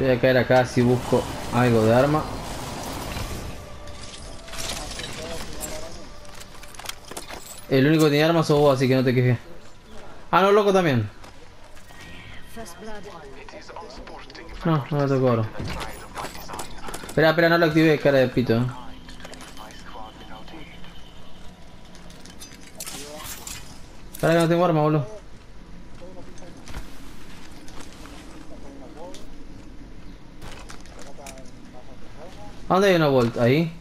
Voy a caer acá si busco algo de arma. El único que tiene armas sos vos, así que no te quejes. Ah, no, loco también. No, no me tocó oro. Espera, espera, no lo activé, cara de pito. eh. Para que no tengo arma, boludo. ¿A dónde hay una volt? Ahí.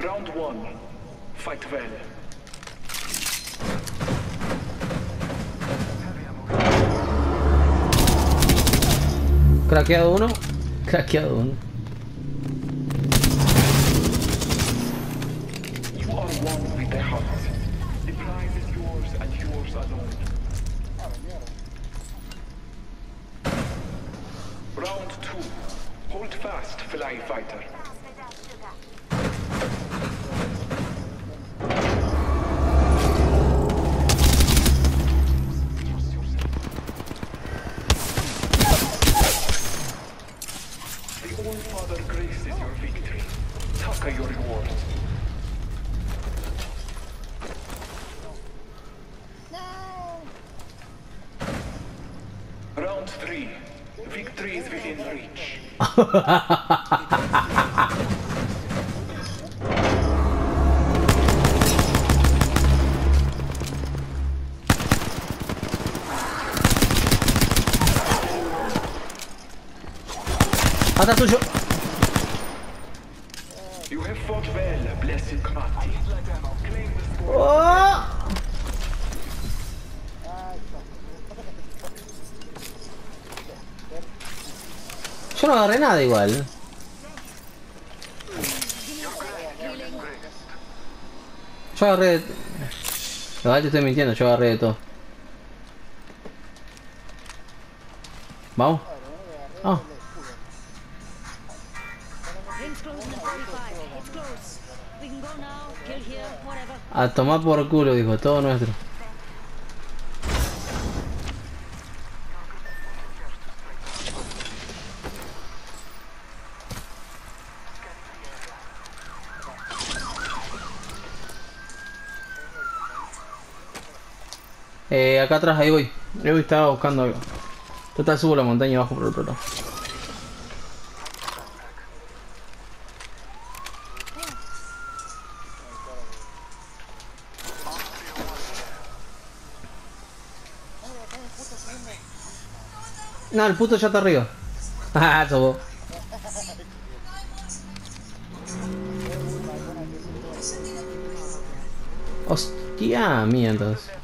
Round one. Fight well. Craqueado uno. Craqueado uno. The All-Father graces your victory. Taka your reward. Round three. Victory is within reach. ¡Atrás tuyo! You Yo no agarré nada igual. Yo agarré de... Verdad te estoy mintiendo, yo agarré de todo. Vamos. Ah, Rings close in the 45. It's close. We can go now. Kill here. Whatever. a tomar por culo, dijo, todo nuestro. Eh, acá atrás, ahí voy. Yo estaba buscando algo. Total subo la montaña y bajo por el otro lado. No, el puto ya está arriba. Ah, eso. Hostia, mía entonces.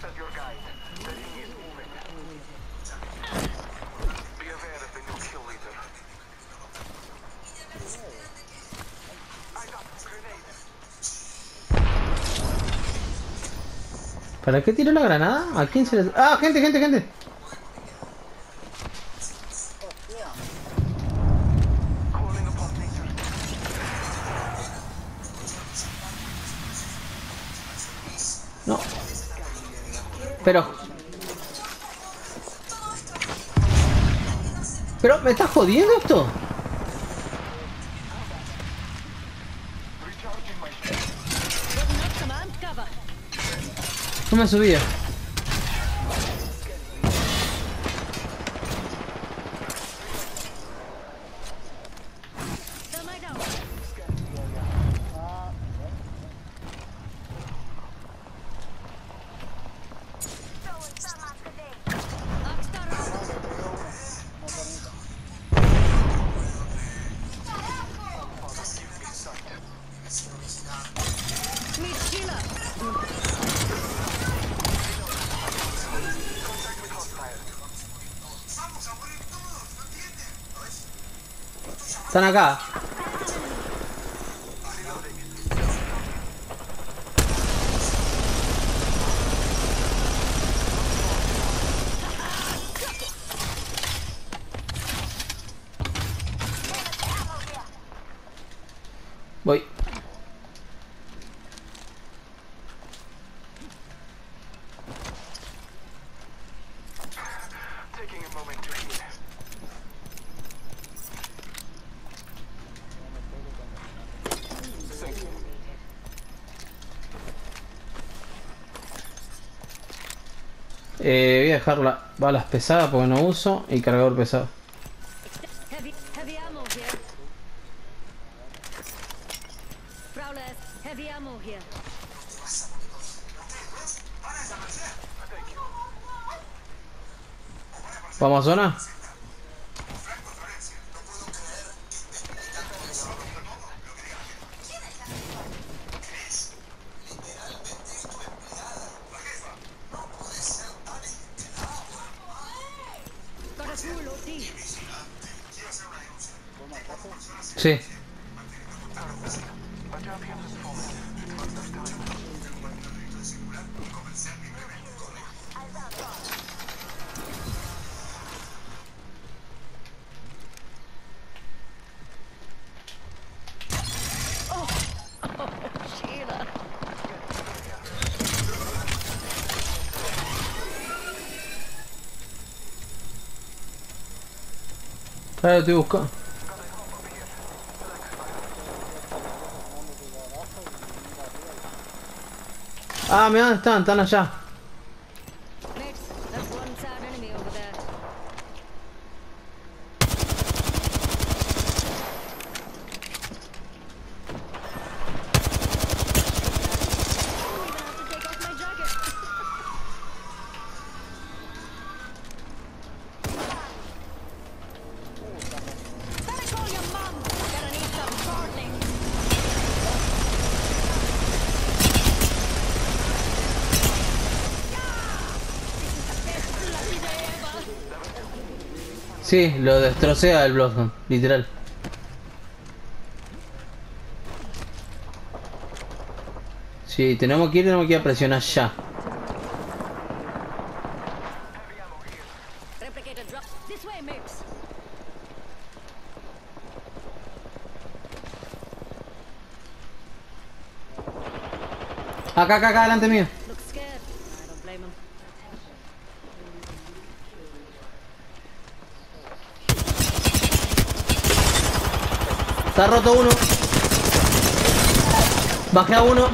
¿Para qué tiró la granada? ¿A quién se le... ¡Ah, gente, gente, gente! No. Pero... ¿Pero me estás jodiendo esto? No me subía. Están acá. Voy. Eh, voy a dejar la- balas pesadas porque no uso y cargador pesado. ¿Vamos a zona? Sí. Estoy buscando. Ah, mira dónde están, están allá. Sí, lo destrocé al Blossom, literal. Sí, tenemos que ir, tenemos que ir a presionar ya. Acá, acá, acá, delante mío. Está roto uno. Bajé a uno.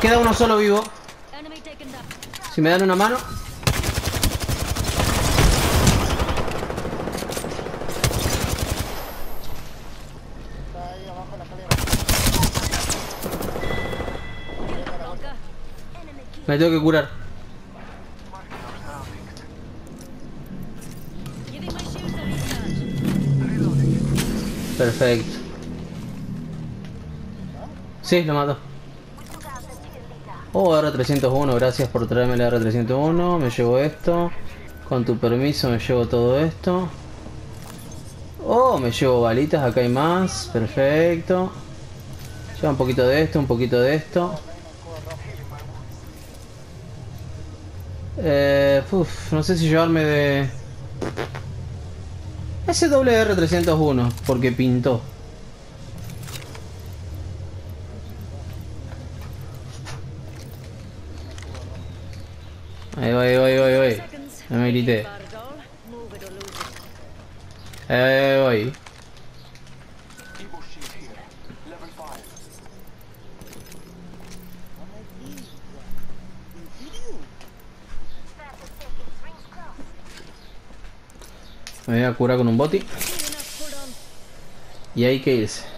Queda uno solo vivo. Si me dan una mano. Me tengo que curar. Perfecto. Sí, lo mato. Oh, R301, gracias por traerme la R301. Me llevo esto. Con tu permiso me llevo todo esto. Oh, me llevo balitas, acá hay más. Perfecto. Lleva un poquito de esto, un poquito de esto. Eh, uf, no sé si llevarme de... Ese WR301, porque pintó. Ahí voy, ahí voy, ahí voy, ahí voy. Seconds. No me grité. About it all. Move it or lose it. Ahí voy, ahí voy. Evo shield here. Level 5. Me voy a curar con un boti. Y hay que irse.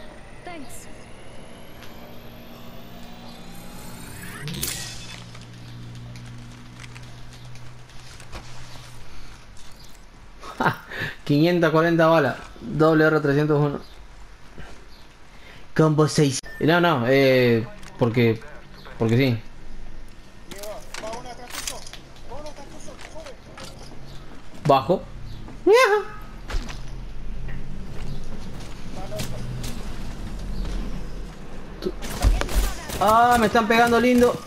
540 balas. WR301. Combo 6. No, no, eh. Porque. Porque sí. Bajo. Ah, me están pegando lindo.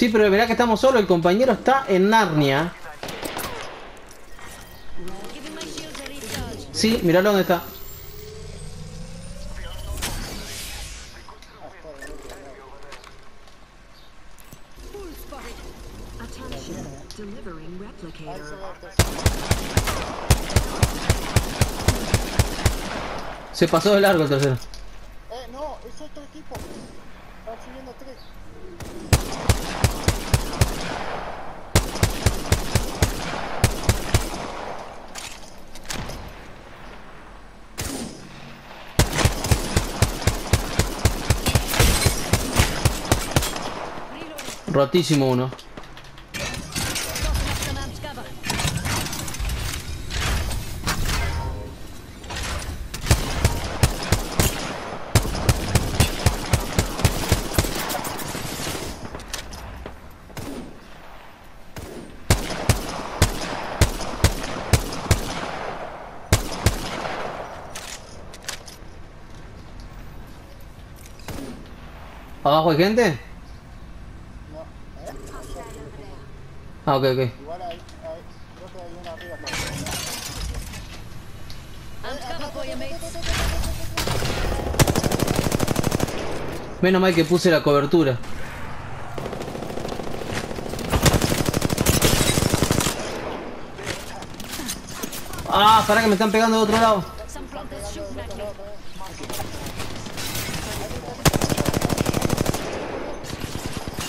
Sí, pero verá que estamos solos. El compañero está en Narnia. Sí, miralo dónde está. Se pasó de largo el tercero. Eh, no, es otro equipo. Están subiendo tres. Rotísimo uno. ¿Abajo hay gente? No, ¿eh? Ah, ok, ok. Igual hay, hay, creo que hay una arriba. Menos mal que puse la cobertura. Ah, para que me están pegando de otro lado.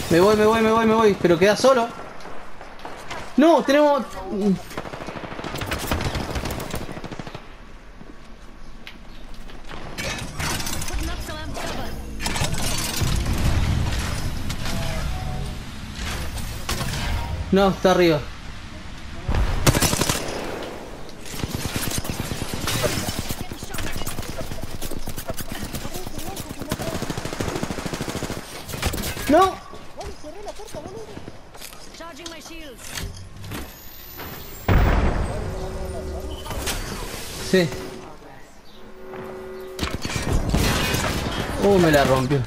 Me voy, me voy, me voy, me voy. Pero queda solo. No, tenemos... No, está arriba. No. Charging my shields. Sí. Uh, me la rompió.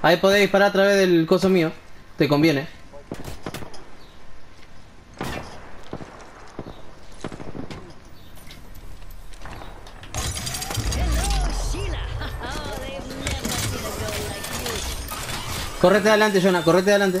Ahí podés disparar a través del coso mío. Te conviene. Correte adelante, Jonah, correte adelante.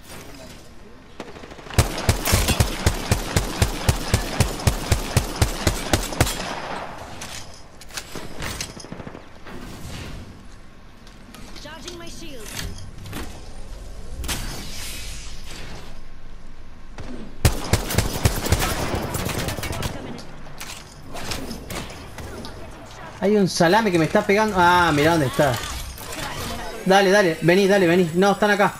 Hay un salame que me está pegando. Ah, mira dónde está. Dale, dale, vení, dale, vení. No, están acá.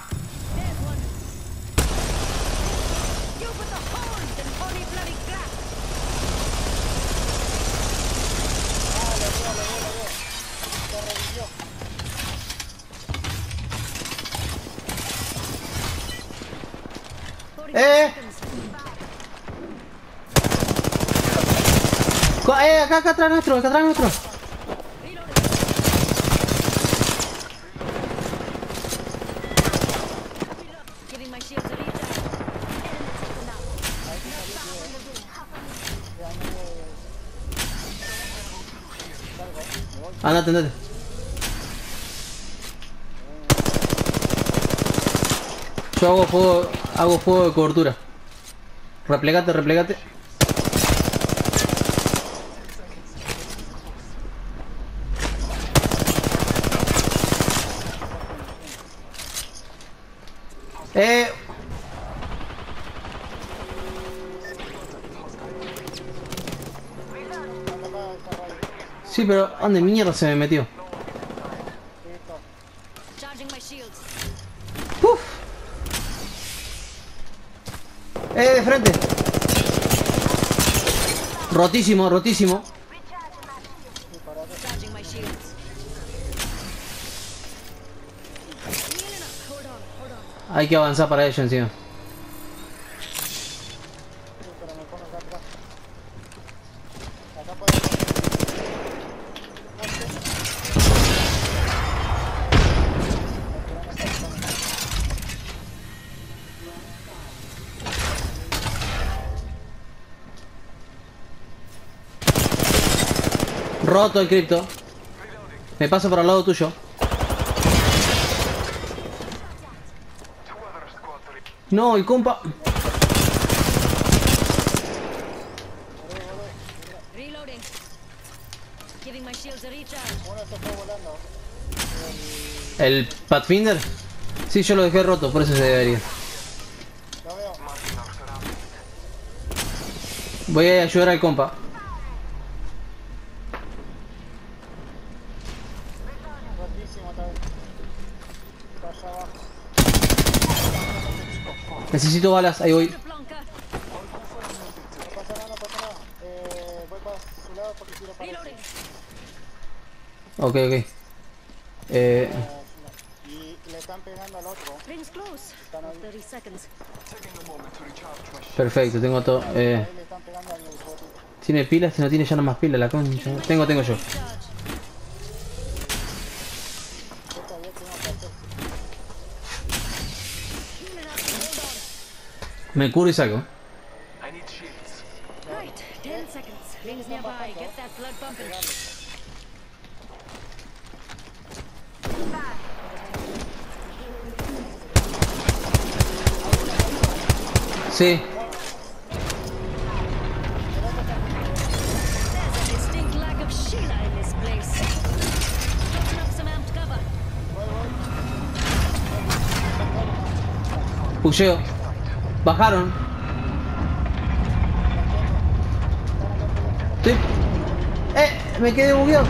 Eh. Eh, acá, acá atrás nuestro, acá atrás nuestro. Andate, andate. Yo hago fuego, hago fuego de cobertura. Replegate, replegate. Eh, sí, pero ¿dónde mierda se me metió? Uf. ¡Eh, de frente! Rotísimo, rotísimo. Hay que avanzar para ello encima. Roto el cripto. Me paso por al lado tuyo. No, el compa. ¿El Pathfinder? Sí, yo lo dejé roto, por eso se debería. Voy a ayudar al compa. Rotísimo otra vez. Está allá abajo. Necesito balas, ahí voy. Blanca. No pasa nada, no pasa nada. Eh, voy para su lado porque quiero para Reloading. Ok, ok. Eh, Y le están pegando al otro. Rings close. Están ahí. 30 seconds. perfecto, tengo todo. Eh, Ahí. ¿Tiene pilas? Si no tiene ya no más pilas, la concha. Tengo, tengo. Yo Me curo y saco. I need shields. on. Right. 10 seconds. Rings nearby. Get that blood pumping. Sí. There's Bajaron. Estoy... ¡Eh! Me quedé bugueado.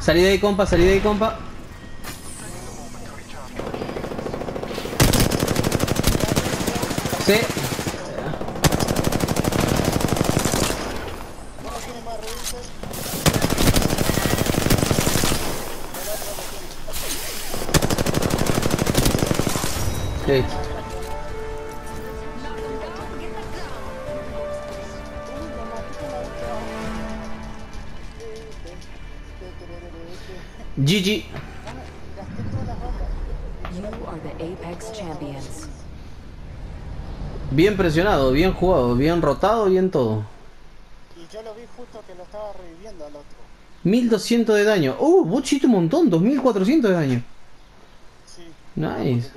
Salí de ahí, compa, salí de ahí, compa. Sí. GG. You are the Apex champions. Bien presionado, bien jugado, bien rotado, bien todo. Y yo lo vi justo que lo estaba reviviendo al otro. 1200 de daño. Uh, vos chiste un montón, 2400 de daño. Sí. Nice.